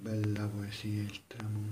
bella poesia il tramonto.